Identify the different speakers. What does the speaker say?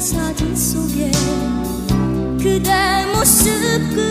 Speaker 1: 사진 속에 그대 모습 그